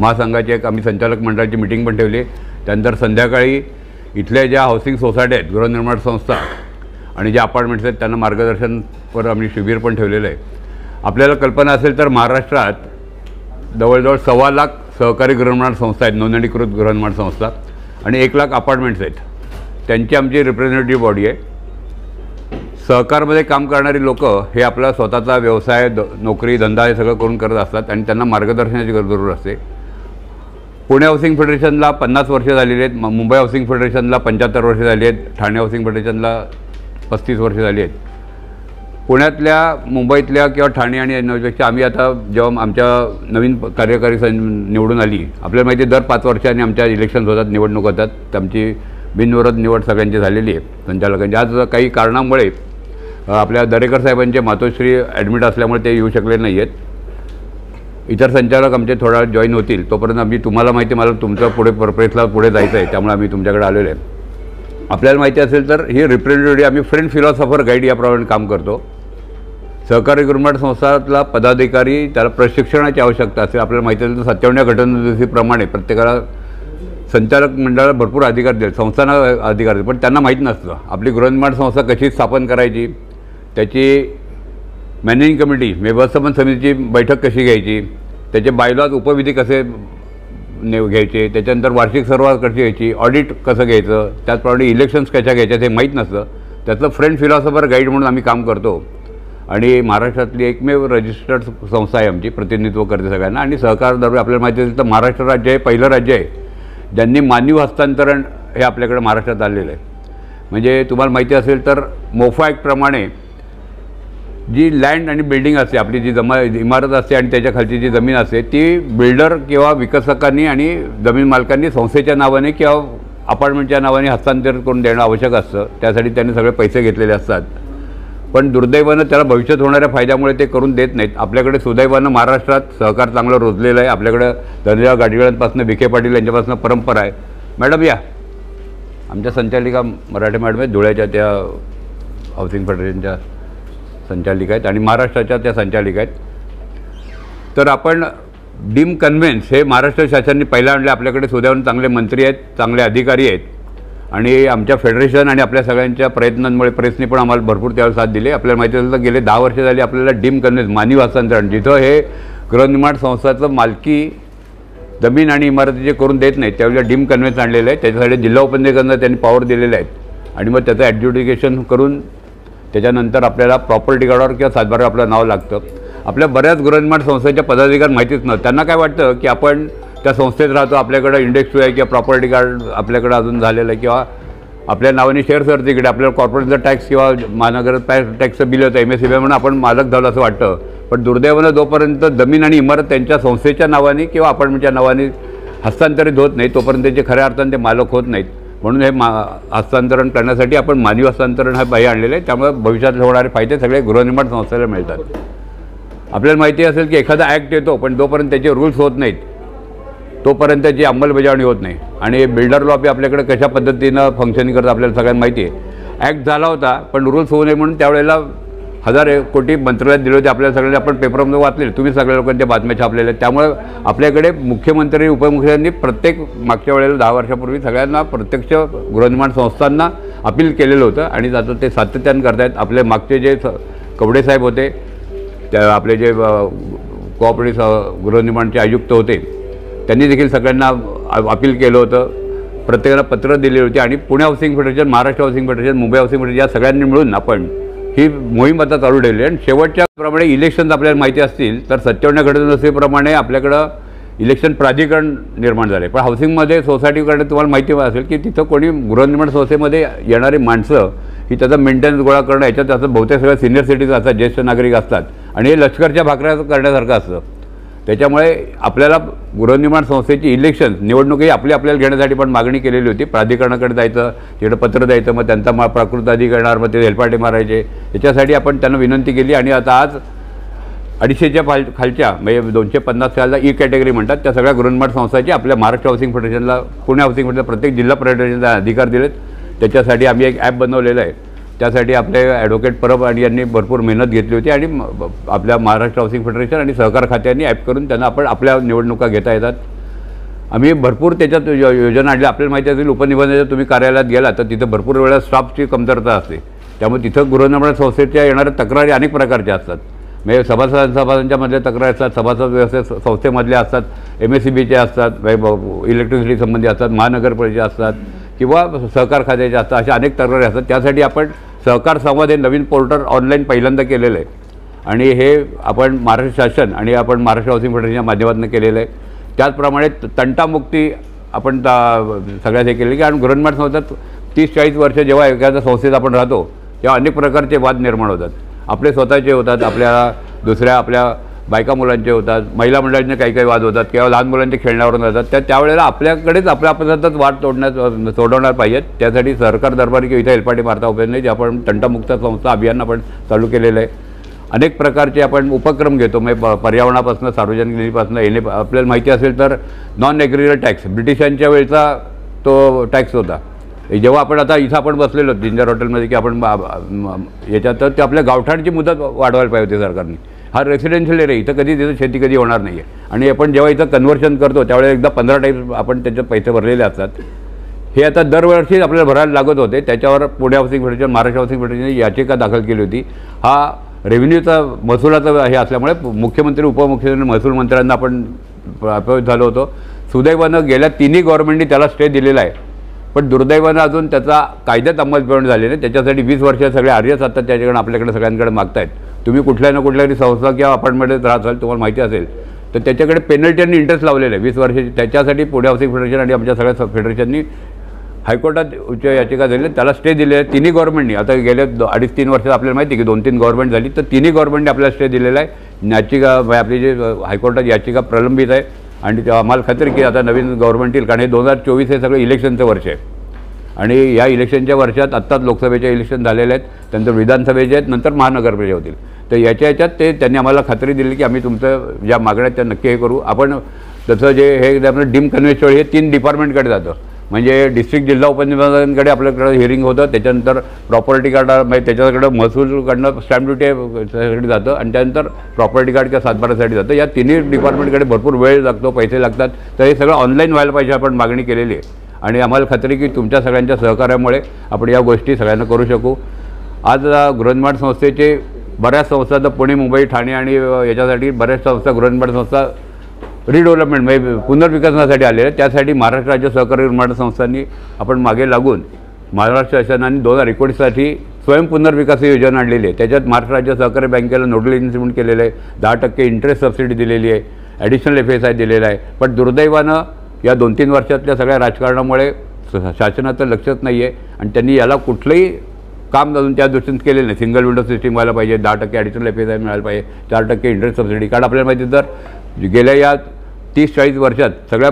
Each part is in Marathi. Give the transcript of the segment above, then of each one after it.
महासंघाची एक आम्ही संचालक मंडळाची मिटिंग पण ठेवली. त्यानंतर संध्याकाळी इथल्या ज्या हाऊसिंग सोसायटी आहेत गृहनिर्माण संस्था आणि ज्या अपार्टमेंट्स आहेत त्यांना मार्गदर्शनवर आम्ही शिबिर पण ठेवलेलं आहे. आपल्याला कल्पना असेल तर महाराष्ट्रात जवळजवळ सव्वा लाख सहकारी गृहनिर्माण संस्था आहेत नोंदणीकृत गृहनिर्माण संस्था आणि एक लाख अपार्टमेंट्स आहेत. त्यांची आमची रिप्रेझेंटेटिव्ह बॉडी आहे. सहकारमध्ये काम करणारी लोक हे आपला स्वतःचा व्यवसाय द नोकरी धंदा हे सगळं करून करत असतात आणि त्यांना मार्गदर्शनाची गरज जरूर असते. पुणे हाऊसिंग फेडरेशनला पन्नास वर्ष झालेली आहेत म- मुंबई हाऊसिंग फेडरेशनला पंच्याहत्तर वर्ष झाली आहेत ठाणे हाऊसिंग फेडरेशनला पस्तीस वर्ष झाली आहेत. पुण्यातल्या मुंबईतल्या किंवा ठाणे आणि यांच्यापेक्षा आम्ही आता जेव्हा आमच्या नवीन कार्यकारी सं निवडून आली आपल्याला माहिती आहे दर पाच वर्षांनी आमच्या इलेक्शन्स होतात निवडणूक होतात त्यांची आमची बिनविरोध निवड सगळ्यांची झालेली आहे संचालकांची. आज काही कारणामुळे आपल्या दरेकर साहेबांचे मातोश्री ॲडमिट असल्यामुळे ते येऊ शकले नाही आहेत इतर संचालक आमचे थोडा जॉईन होतील. तोपर्यंत आम्ही तुम्हाला माहिती मला तुमचं पुढे परप्रेसला पुढे जायचं आहे त्यामुळे आम्ही तुमच्याकडे आलेलो आहे. आपल्याला माहिती असेल तर ही रिप्रेझेंटेटिव्ह आम्ही फ्रेंड फिलॉसॉफर गाईड याप्रमाणे काम करतो. सहकारी गृहनिर्माण संस्थातला पदाधिकारी त्याला प्रशिक्षणाची आवश्यकता असेल आपल्याला माहिती असेल तर सत्तावन्न घटनादुरुस्तीप्रमाणे प्रत्येकाला संचालक मंडळाला भरपूर अधिकार दिले संस्थांना अधिकार दिले पण त्यांना माहीत नसतं. आपली गृहनिर्माण संस्था कशी स्थापन करायची? त्याची मॅनेजिंग कमिटी व्यवस्थापन समितीची बैठक कशी घ्यायची? त्याचे बायलॉज उपविधी कसे ने घ्यायचे? त्याच्यानंतर वार्षिक सर्वात कशी घ्यायची? ऑडिट कसं घ्यायचं? त्याचप्रमाणे इलेक्शन्स कशा घ्यायच्या ते माहीत नसतं. त्यातलं फ्रेंड फिलॉसॉफर गाईड म्हणून आम्ही काम करतो. आणि महाराष्ट्रातली एकमेव रजिस्टर्ड संस्था आहे आमची प्रतिनिधित्व करते सगळ्यांना. आणि सहकार दरम्यान आपल्याला माहिती असेल तर महाराष्ट्र राज्य हे पहिलं राज्य आहे. ज्यांनी मानवी हस्तांतरण हे आपल्याकडे महाराष्ट्रात आलेलं आहे. म्हणजे तुम्हाला माहिती असेल तर मोफा ॲक्टप्रमाणे जी लँड आणि बिल्डिंग असते आपली जी जमा इमारत असते आणि त्याच्या खालची जी जमीन असते ती बिल्डर किंवा विकसकांनी आणि जमीन मालकांनी संस्थेच्या नावाने किंवा अपार्टमेंटच्या नावाने हस्तांतरित करून देणं आवश्यक असतं. त्यासाठी त्यांनी सगळे पैसे घेतलेले असतात. पण दुर्दैवानं त्याला भविष्यात होणाऱ्या फायद्यामुळे ते करून देत नाहीत. आपल्याकडे सुदैवानं महाराष्ट्रात सहकार चांगलं रोजलेलं आहे. आपल्याकडं धनराव गाडगिळांपासून विखे पाटील यांच्यापासून परंपरा आहे. मॅडम या. आमच्या संचालिका मराठी मॅडम आहेत धुळ्याच्या त्या हाऊसिंग फेडरेशनच्या संचालिका आहेत आणि महाराष्ट्राच्या त्या संचालिका आहेत. तर आपण डीम कन्व्हेन्स हे महाराष्ट्र शासनाने पहिला आणले आपल्याकडे सुदैवानं चांगले मंत्री आहेत चांगले अधिकारी आहेत. आणि आमच्या फेडरेशन आणि आपल्या सगळ्यांच्या प्रयत्नांमुळे प्रेसने पण आम्हाला भरपूर त्यावर साथ दिली. आपल्याला माहिती असेल तर गेले दहा वर्ष झाली आपल्याला डीम कन्व्हेन्स मानवी हस्तांतरण जिथं हे गृहनिर्माण संस्थाचं मालकी जमीन आणि इमारती जे करून देत नाहीत त्यावेळेला डीम कन्व्हेन्स आणलेलं आहे त्याच्यासाठी जिल्हा उपनिबंधांना त्यांनी पॉवर दिलेले आहेत आणि मग त्याचं ॲडज्युडिकेशन करून त्याच्यानंतर आपल्याला प्रॉपर्टी कार्डावर किंवा सातबारावर आपलं नाव लागतं. आपल्या बऱ्याच गृहनिर्माण संस्थेच्या पदाधिकार माहितीच नव्हतं. त्यांना काय वाटतं की आपण त्या संस्थेत राहतो आपल्याकडं इंडेक्स टू आहे किंवा प्रॉपर्टी कार्ड आपल्याकडं अजून झालेलं आहे किंवा आपल्या नावाने शेअर सर्टिफिकेट आपल्याला कॉर्पोरेटचा टॅक्स किंवा महानगर टॅक्सचं बिल होतं एम एस सी म्हणून आपण मालक झालो असं वाटतं. पण दुर्दैवानं जोपर्यंत जमीन आणि इमारत त्यांच्या संस्थेच्या नावाने किंवा अपार्टमेंटच्या नावाने हस्तांतरित होत नाही तोपर्यंत त्याचे खऱ्या अर्थाने ते मालक होत नाहीत. म्हणून हे मा हस्तांतरण करण्यासाठी आपण मानवी हस्तांतरण हा बाह्य आणलेलं आहे. त्यामुळे भविष्यात होणारे फायदे सगळे गृहनिर्माण संस्थेला मिळतात. आपल्याला माहिती असेल की एखादा ॲक्ट येतो पण जोपर्यंत त्याचे रूल्स होत नाहीत. तोपर्यंत त्याची अंमलबजावणी होत नाही. आणि बिल्डर लॉ बी आपल्याकडे कशा पद्धतीनं फंक्शनिंग करतं आपल्याला सगळ्यांना माहिती आहे. ॲक्ट झाला होता पण रूल्स होऊ नये म्हणून त्यावेळेला हजार एक कोटी मंत्रालयात दिले होते आपल्या सगळ्यांनी आपण पेपरमध्ये वाचले तुम्ही सगळ्या लोकांच्या बातम्या छापलेल्या आहेत. त्यामुळे आपल्याकडे मुख्यमंत्री उपमुख्यमंत्र्यांनी प्रत्येक मागच्या वेळेला दहा वर्षापूर्वी सगळ्यांना प्रत्यक्ष गृहनिर्माण संस्थांना अपील केलेलं होतं आणि आता ते सातत्यानं करतायत. आपले मागचे जे स- कवडे साहेब होते त्या आपले जे कोऑपरेटिव्ह गृहनिर्माणचे आयुक्त होते त्यांनी देखील सगळ्यांना अपील केलं होतं. प्रत्येकाला पत्र दिली होती आणि Pune housing federation Maharashtra housing federation Mumbai housing federation या सगळ्यांनी मिळून आपण ही मोहीम आता चालू ठेवली आहे. आणि शेवटच्या प्रमाणे इलेक्शन्स आपल्याला माहिती असतील तर सत्तावन्न घटनेप्रमाणे आपल्याकडं इलेक्शन प्राधिकरण निर्माण झाले पण हाऊसिंगमध्ये सोसायटीकडे तुम्हाला माहिती असेल की तिथं कोणी गृहनिर्माण संस्थेमध्ये येणारी माणसं ही त्याचा मेंटेनन्स गोळा करणं याच्यात असं बहुतेक सगळ्या सिनियर सिटीज असतात ज्येष्ठ नागरिक असतात. आणि हे लष्करच्या भाकऱ्या करण्यासारखं असतं. त्याच्यामुळे आपल्याला गृहनिर्माण संस्थेची इलेक्शन निवडणूकही आपली आपल्याला घेण्यासाठी पण मागणी केलेली होती. प्राधिकरणाकडे जायचं तिकडे पत्र द्यायचं मग त्यांचा मा प्राकृत अधिकरणार मग ते हेलपाटे मारायचे. याच्यासाठी आपण त्यांना विनंती केली आणि आता आज अडीचशेच्या फाल खालच्या म्हणजे दोनशे पन्नास सालला ई कॅटेगरी म्हणतात त्या सगळ्या गृहनिर्माण संस्थाची आपल्या महाराष्ट्र हाऊसिंग फेडरेशनला पुणे हाऊसिंग फेडरेशन प्रत्येक जिल्हा फेडरेशनला अधिकार दिलेत. त्याच्यासाठी आम्ही एक ॲप बनवलेलं आहे. त्यासाठी आपले ॲडव्होकेट परब आणि यांनी भरपूर मेहनत घेतली होती आणि म- आपल्या महाराष्ट्र हाऊसिंग फेडरेशन आणि सहकार खात्यांनी ॲप करून त्यांना आपण आपल्या निवडणुका घेता येतात. आम्ही भरपूर त्याच्यात यो योजना आणल्या. आपल्याला माहिती असेल उपनिबंधाच्या तुम्ही कार्यालयात गेला तर तिथं भरपूर वेळा स्टाफची कमतरता असते. त्यामुळे तिथं गृहनिर्माण संस्थेच्या येणाऱ्या तक्रारी अनेक प्रकारच्या असतात. म्हणजे सभासद सभासदांच्यामधल्या तक्रारी असतात सभासद व्यवस्थे संस्थेमधल्या असतात एम एस सी बीच्या असतात इलेक्ट्रिसिटी संबंधी असतात महानगरपालिका असतात किंवा सहकार खात्याच्या असतात अशा अनेक तक्रारी असतात. त्यासाठी आपण सहकार संवाद हे नवीन पोर्टल ऑनलाईन पहिल्यांदा केलेलं आहे. आणि हे आपण महाराष्ट्र शासन आणि आपण महाराष्ट्र हाऊसिंग फेडरेशनच्या माध्यमातून केलेलं आहे. त्याचप्रमाणे तंटामुक्ती आपण ता- सगळ्यात हे केले की आणि गृहनिर्माण संस्थेत तीस चाळीस वर्ष जेव्हा एखाद्या संस्थेत आपण राहतो तेव्हा अनेक प्रकारचे वाद निर्माण होतात. आपले स्वतःचे होतात आपल्या दुसऱ्या आपल्या बायका मुलांचे होतात महिला मंडळांचे काही काही वाद होतात किंवा लहान मुलांचे खेळण्यावरून जातात. त्या त्यावेळेला आपल्याकडेच आपल्या आपल्यातच वाद तोडण्यात सोडवणार पाहिजेत. त्यासाठी सरकार दरबारी किंवा इथं हेलपाटी मारता उपयोग नाही. जे आपण तंटामुक्त संस्था अभियान आपण चालू केलेलं आहे. अनेक प्रकारचे आपण उपक्रम घेतो. म्हणजे प- पर्यावरणापासून सार्वजनिक निधीपासून येणे आपल्याला माहिती असेल तर नॉन ॲग्रिकल्चर टॅक्स ब्रिटिशांच्या वेळचा तो टॅक्स होता. जेव्हा आपण आता इथं आपण बसलेलो जिंजर हॉटेलमध्ये की आपण याच्यात तर ते आपल्या गावठाणची मुदत वाढवायला पाहिजे होती सरकारने. हा रेसिडेन्शियल एरिया इथं कधी तिथं शेती कधी होणार नाही आहे आणि आपण जेव्हा इथं कन्व्हर्शन करतो त्यावेळेला एकदा पंधरा टाईप आपण त्याचे पैसे भरलेले असतात. हे आता दरवर्षी आपल्याला भरायला लागत होते. त्याच्यावर Pune housing federation Maharashtra housing फेडरेशनने याचिका दाखल केली होती. हा रेव्हेन्यूचा महसुलाचा हे असल्यामुळे मुख्यमंत्री उपमुख्यमंत्री महसूल मंत्र्यांना आपण अपयश झालो होतो. सुदैवानं गेल्या तिन्ही गव्हर्नमेंटनी त्याला स्टे दिलेला आहे. पण दुर्दैवानं अजून त्याचा कायद्यात अंमलबजावणी झाली नाही. त्याच्यासाठी वीस वर्ष सगळे आर्य सत्ता त्याच्याकडे आपल्याकडे सगळ्यांकडे मागतायत. तुम्ही कुठल्या ना कुठल्या तरी संस्था किंवा अपार्टमेंटमध्ये राहत असाल तुम्हाला माहिती असेल. तर त्याच्याकडे पेनल्टी आणि इंटरेस्ट लावलेलं आहे. वीस वर्षाची त्याच्यासाठी पुणे हाऊसिंग फेडरेशन आणि आमच्या सगळ्या फेडरेशननी हायकोर्टात उच्च याचिका दिली त्याला स्टे दिले आहे. तिन्ही गव्हर्नमेंटनी आता गेल्या दो अडीच तीन वर्षात आपल्याला माहिती आहे की दोन तीन गव्हर्नमेंट झाली तर तिन्ही गव्हर्नमेंटने आपल्याला स्टे दिलेला आहे. याचिका आपली जी हायकोर्टात याचिका प्रलंबित आहे. आणि आम्हाला खात्री की आता नवीन गव्हर्नमेंट येईल कारण हे दोन हजार चोवीस हे सगळं इलेक्शनचं वर्ष आहे. आणि या इलेक्शनच्या वर्षात आत्ताच लोकसभेचे इलेक्शन झालेले आहेत त्यानंतर विधानसभेचे आहेत नंतर महानगरपालिका होतील. तर याच्या याच्यात ते त्यांनी आम्हाला खात्री दिली की आम्ही तुमचं ज्या मागण्या त्या नक्की हे करू. आपण तसं जे हे आपलं डीम कन्व्हेन्शन हे तीन डिपार्टमेंटकडे जातं. म्हणजे डिस्ट्रिक्ट जिल्हा उपनिबंधकांकडे आपल्याकडे हिअरिंग होतं त्याच्यानंतर प्रॉपर्टी कार्ड म्हणजे त्याच्याकडं महसूलकडनं स्टॅम्प ड्युटीसाठी जातं आणि त्यानंतर प्रॉपर्टी कार्ड किंवा सातबारासाठी जातं. या तिन्ही डिपार्टमेंटकडे भरपूर वेळ लागतो पैसे लागतात. तर हे सगळं ऑनलाईन व्हायला पाहिजे आपण मागणी केलेली आहे. आणि आम्हाला खात्री की तुमच्या सगळ्यांच्या सहकार्यामुळे आपण या गोष्टी सगळ्यांना करू शकू. आज गृहनिर्माण संस्थेचे बऱ्याच संस्था तर पुणे मुंबई ठाणे आणि याच्यासाठी बऱ्याच संस्था गृहनिर्माण संस्था रिडेव्हलपमेंट म्हणजे पुनर्विकसनासाठी आलेल्या त्यासाठी महाराष्ट्र राज्य सहकारी निर्माण संस्थांनी आपण मागे लागून महाराष्ट्र शासनाने दोन हजार एकोणीससाठी स्वयं पुनर्विकास योजना आणलेली आहे. त्याच्यात महाराष्ट्र राज्य सहकारी बँकेला नोडल इन्व्हेस्टमेंट केलेलं आहे. दहा टक्के इंटरेस्ट सबसिडी दिलेली आहे. ॲडिशनल एफ एस आय दिलेला आहे. पण दुर्दैवानं या दोन तीन वर्षातल्या सगळ्या राजकारणामुळे शासनाचं लक्षच नाही आहे आणि त्यांनी याला कुठलंही काम अजून त्या दृष्टीने केलेलं नाही. सिंगल विंडो सिस्टीम व्हायला पाहिजे दहा टक्के ॲडिशनल एफ एस आय मिळायला पाहिजे चार टक्के इंटरेस्ट सबसिडी कारण आपल्याला माहिती तर गेल्या या तीस चाळीस वर्षात सगळ्या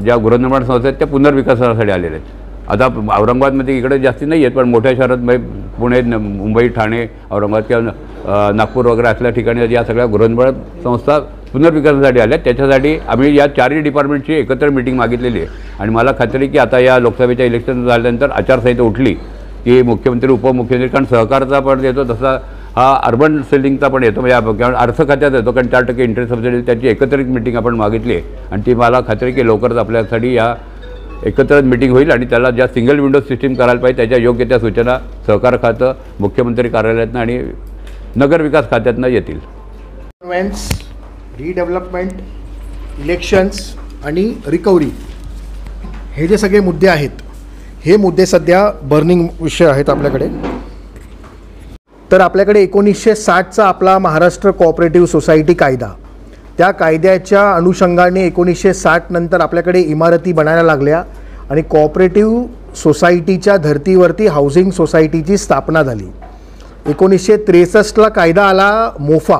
ज्या गृहनिर्माण संस्था आहेत त्या पुनर्विकासासाठी आलेल्या आहेत. आता औरंगाबादमध्ये इकडे जास्ती नाही आहेत पण मोठ्या शहरात म्हणजे पुणे मुंबई ठाणे औरंगाबाद किंवा नागपूर वगैरे असल्या ठिकाणी या सगळ्या गृहनिर्माण संस्था पुनर्विकासासाठी आल्या त्याच्यासाठी आम्ही या चारही डिपार्टमेंटची एकत्र मिटिंग मागितलेली आहे. आणि मला खात्री आहे की आता या लोकसभेच्या इलेक्शन झाल्यानंतर आचारसंहिता उठली की मुख्यमंत्री उपमुख्यमंत्री कारण सहकारचा पण येतो तसा हा अर्बन सेलिंगचा पण येतो म्हणजे अर्थ खात्यात येतो कारण चार टक्के इंटरेस्ट सबसिडी त्याची एकत्रित मिटिंग आपण मागितली आहे. आणि ती मला खात्री की लवकरच आपल्यासाठी या एकत्र मिटिंग होईल आणि त्याला ज्या सिंगल विंडो सिस्टीम करायला पाहिजे त्याच्या योग्य त्या सूचना सहकार खातं मुख्यमंत्री कार्यालयातनं आणि नगरविकास खात्यातनं येतील. रिडेव्हलपमेंट इलेक्शन्स आणि रिकव्हरी हे जे सगळे मुद्दे आहेत हे मुद्दे सध्या बर्निंग विषय आहेत आपल्याकडे. तर आपल्याकडे एकोणीसशे साठचा आपला महाराष्ट्र कोऑपरेटिव्ह सोसायटी कायदा. त्या कायद्याच्या अनुषंगाने एकोणीसशे साठ नंतर आपल्याकडे इमारती बनायला लागल्या आणि कॉपरेटिव्ह सोसायटीच्या धर्तीवरती हाऊसिंग सोसायटीची स्थापना झाली. एकोणीसशे त्रेसष्टला कायदा आला MOFA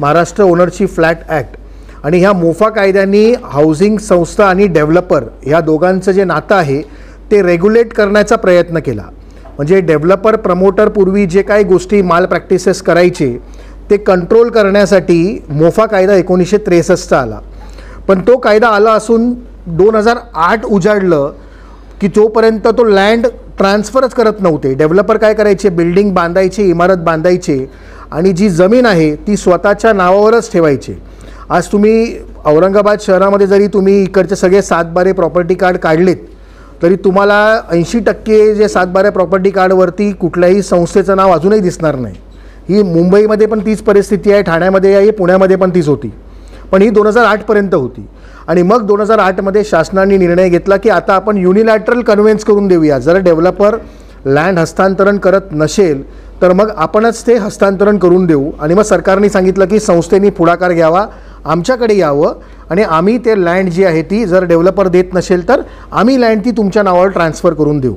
Maharashtra ownership flat act आणि ह्या मोफा कायद्यांनी हाऊसिंग संस्था आणि डेव्हलपर ह्या दोघांचं जे नातं आहे ते रेग्युलेट करण्याचा प्रयत्न केला. म्हणजे डेव्हलपर प्रमोटरपूर्वी जे काही गोष्टी माल प्रॅक्टिसेस करायचे ते कंट्रोल करण्यासाठी मोफा कायदा एकोणीसशे त्रेसष्टचा आला. पण तो कायदा आला असून दोन हजार आठ उजाडलं की जोपर्यंत तो लँड ट्रान्सफरच करत नव्हते. डेव्हलपर काय करायचे? बिल्डिंग बांधायची इमारत बांधायचे आणि जी जमीन आहे ती स्वतःच्या नावावरच ठेवायची. आज तुम्ही औरंगाबाद शहरामध्ये जरी तुम्ही इकडचे सगळे सातबारे प्रॉपर्टी कार्ड काढलेत तरी तुम्हाला ऐंशी टक्के जे सातबारे प्रॉपर्टी कार्डवरती कुठल्याही संस्थेचं नाव अजूनही दिसणार नाही. ही मुंबईमध्ये पण तीच परिस्थिती आहे ठाण्यामध्ये आहे पुण्यामध्ये पण तीच होती. पण ही दोन हजार आठपर्यंत होती. आणि मग दोन हजार आठमध्ये शासनाने निर्णय घेतला की आता आपण युनिलॅटरल कन्व्हेन्स करून देऊया. जर डेव्हलपर लँड हस्तांतरण करत नसेल तर मग आपणच ते हस्तांतरण करून देऊ. आणि मग सरकारने सांगितलं की संस्थेने पुढाकार घ्यावा आमच्याकडे यावं. आणि आम्ही ते लँड जी आहे ती जर डेव्हलपर देत नसेल तर आम्ही लँड ती तुमच्या नावावर ट्रान्सफर करून देऊ.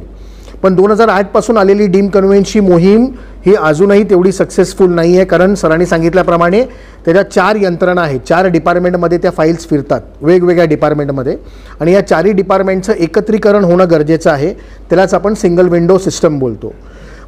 पण दोन हजार आठपासून आलेली डीम कन्व्हेन्सची मोहीम ही अजूनही तेवढी सक्सेसफुल नाही आहे कारण सरांनी सांगितल्याप्रमाणे त्याच्या चार यंत्रणा आहेत. चार डिपार्टमेंटमध्ये त्या फाईल्स फिरतात वेगवेगळ्या डिपार्टमेंटमध्ये. आणि या चारही डिपार्टमेंटचं एकत्रीकरण होणं गरजेचं आहे. त्यालाच आपण सिंगल विंडो सिस्टम बोलतो.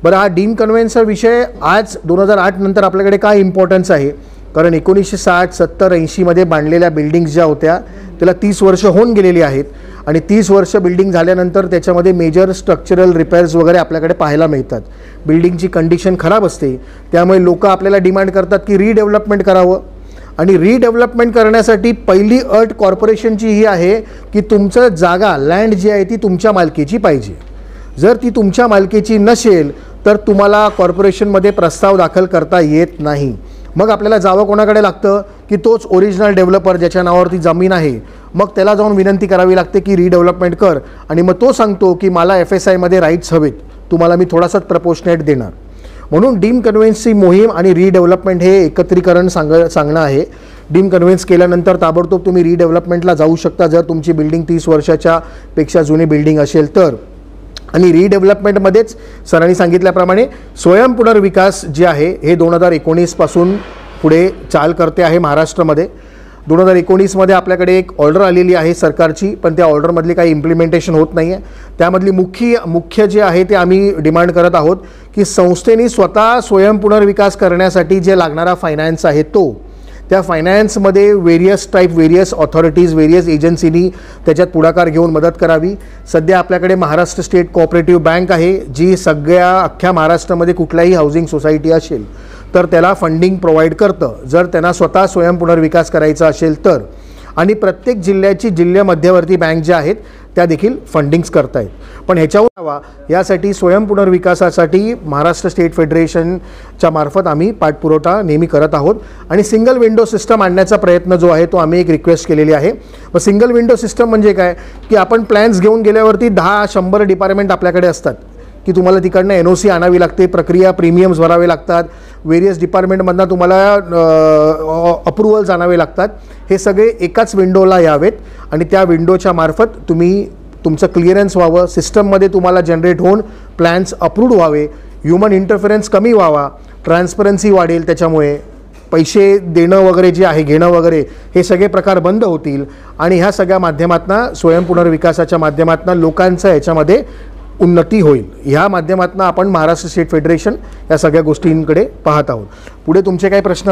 बरं हा डीम कन्व्हेन्सचा विषय आज दोन हजार आठ नंतर आपल्याकडे काय इम्पॉर्टन्स आहे? कारण एकोणीसशे साठ सत्तर ऐंशीमध्ये बांधलेल्या बिल्डिंग्स ज्या होत्या त्याला तीस वर्ष होऊन गेलेली आहेत. आणि तीस वर्ष बिल्डिंग झाल्यानंतर त्याच्यामध्ये मेजर स्ट्रक्चरल रिपेअर्स वगैरे आपल्याकडे पाहायला मिळतात. बिल्डिंगची कंडिशन खराब असते. त्यामुळे लोक आपल्याला डिमांड करतात की रिडेव्हलपमेंट करावं. आणि रिडेव्हलपमेंट करण्यासाठी पहिली अट कॉर्पोरेशनची ही आहे की तुमचं जागा लँड जी आहे ती तुमच्या मालकीची पाहिजे. जर ती तुमच्या मालकीची नसेल तर तुम्हाला कॉर्पोरेशनमध्ये प्रस्ताव दाखल करता येत नाही. मग आपल्याला जावं कोणाकडे लागतं? की तोच ओरिजिनल डेव्हलपर ज्याच्या नावावरती जमीन आहे. मग त्याला जाऊन विनंती करावी लागते की रिडेव्हलपमेंट कर. आणि मग तो सांगतो की मला एफ एस आयमध्ये राईट्स हवेत. तुम्हाला मी थोडासाच प्रपोशनेट देणार. म्हणून डीम कन्व्हेन्सची मोहीम आणि रिडेव्हलपमेंट हे एकत्रीकरण सांग सांगणं आहे. डीम कन्व्हेन्स केल्यानंतर ताबडतोब तुम्ही रिडेव्हलपमेंटला जाऊ शकता. जर तुमची बिल्डिंग तीस वर्षाच्या पेक्षा जुनी बिल्डिंग असेल तर. आणि रिडेव्हलपमेंटमध्येच सरांनी सांगितल्याप्रमाणे स्वयंपुनर्विकास जे आहे हे दोन हजार एकोणीसपासून पुढे चाल करते आहे महाराष्ट्रामध्ये. दोन हजार एकोणीसमध्ये आपल्याकडे एक ऑर्डर आलेली आहे सरकारची पण त्या ऑर्डरमधली काही इम्प्लिमेंटेशन होत नाही आहे त्यामधली मुख्य मुख्य जे आहे ते आम्ही डिमांड करत आहोत की संस्थेने स्वतः स्वयंपुनर्विकास करण्यासाठी जे लागणारा फायनान्स आहे तो त्या फायनान्समध्ये various type various authorities various एजन्सीनी त्याच्यात पुढाकार घेऊन मदत करावी. सध्या आपल्याकडे महाराष्ट्र स्टेट कॉपरेटिव्ह बँक आहे जी सगळ्या अख्ख्या महाराष्ट्रामध्ये कुठल्याही हाऊसिंग सोसायटी असेल. तर त्याला फंडिंग प्रोव्हाइड करतं. जर त्यांना स्वतः स्वयंपुनर्विकास करायचा असेल तर. आणि प्रत्येक जिल्ह्याची जिल्हा मध्यवर्ती बँक ज्या आहेत त्या देखील फंडिंग्स करतायत. पण ह्याच्यावर हवा यासाठी स्वयंपुनर्विकासासाठी महाराष्ट्र स्टेट फेडरेशनच्या मार्फत आम्ही पाठपुरवठा नेहमी करत आहोत. आणि सिंगल विंडो सिस्टम आणण्याचा प्रयत्न जो आहे तो आम्ही एक रिक्वेस्ट केलेली आहे. मग सिंगल विंडो सिस्टम म्हणजे काय? की आपण प्लॅन्स घेऊन गेल्यावरती दहा शंभर डिपार्टमेंट आपल्याकडे असतात. की तुम्हाला तिकडनं एन ओ सी आणावी लागते प्रक्रिया प्रीमियम्स भरावे लागतात वेरियस डिपार्टमेंटमधनं तुम्हाला अप्रुव्हल्स आणावे लागतात. हे सगळे एकाच विंडोला यावेत आणि त्या विंडोच्या मार्फत तुम्ही तुमचं क्लिअरन्स व्हावं सिस्टममध्ये तुम्हाला जनरेट होऊन प्लॅन्स अप्रूव्ड व्हावे ह्युमन इंटरफरन्स कमी व्हावा ट्रान्सपरन्सी वाढेल त्याच्यामुळे पैसे देणं वगैरे जे आहे घेणं वगैरे हे सगळे प्रकार बंद होतील. आणि ह्या सगळ्या माध्यमातून स्वयंपुनर्विकासाच्या माध्यमातून लोकांचं याच्यामध्ये उन्नती होईल. ह्या माध्यमातून आपण महाराष्ट्र स्टेट फेडरेशन या सगळ्या गोष्टींकडे पाहत आहोत. पुढे तुमचे काही प्रश्न असतात